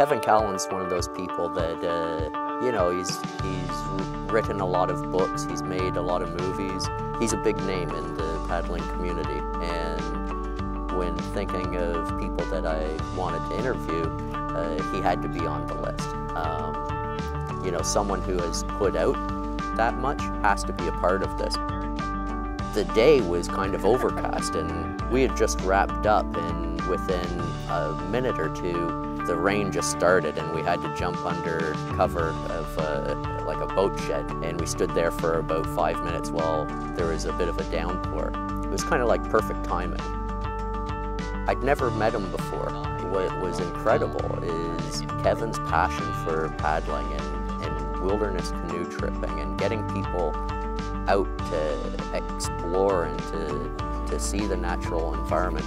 Kevin Callan's one of those people that, uh, you know, he's, he's written a lot of books, he's made a lot of movies. He's a big name in the paddling community. And when thinking of people that I wanted to interview, uh, he had to be on the list. Um, you know, someone who has put out that much has to be a part of this. The day was kind of overcast and we had just wrapped up and within a minute or two the rain just started and we had to jump under cover of uh, like a boat shed and we stood there for about five minutes while there was a bit of a downpour. It was kind of like perfect timing. I'd never met him before. What was incredible is Kevin's passion for paddling and, and wilderness canoe tripping and getting people out to explore and to, to see the natural environment